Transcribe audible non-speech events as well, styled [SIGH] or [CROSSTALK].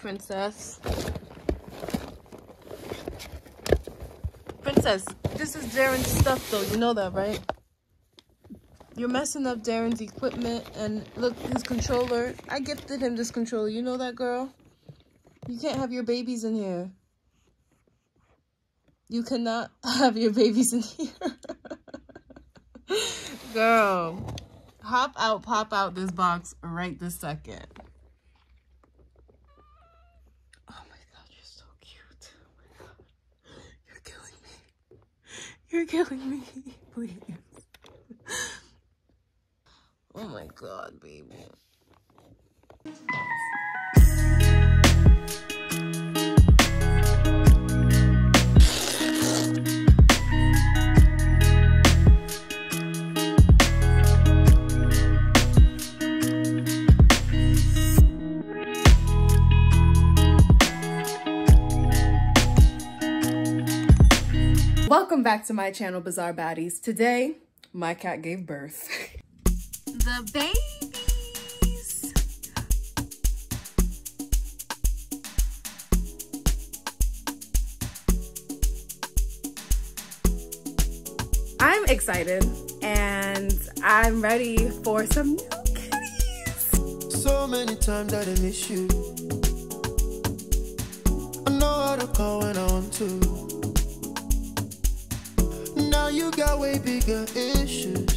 princess. Princess, this is Darren's stuff though, you know that, right? You're messing up Darren's equipment and look, his controller. I gifted him this controller, you know that, girl? You can't have your babies in here. You cannot [LAUGHS] have your babies in here. [LAUGHS] Girl, hop out, pop out this box right this second. Oh my god, you're so cute. Oh my god. You're killing me. [LAUGHS] Please. Oh my god, baby. Welcome back to my channel, Bizarre Baddies. Today, my cat gave birth. [LAUGHS] the babies! I'm excited and I'm ready for some new kitties. So many times that I miss you. I know how to call you got way bigger issues.